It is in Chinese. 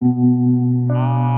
啊。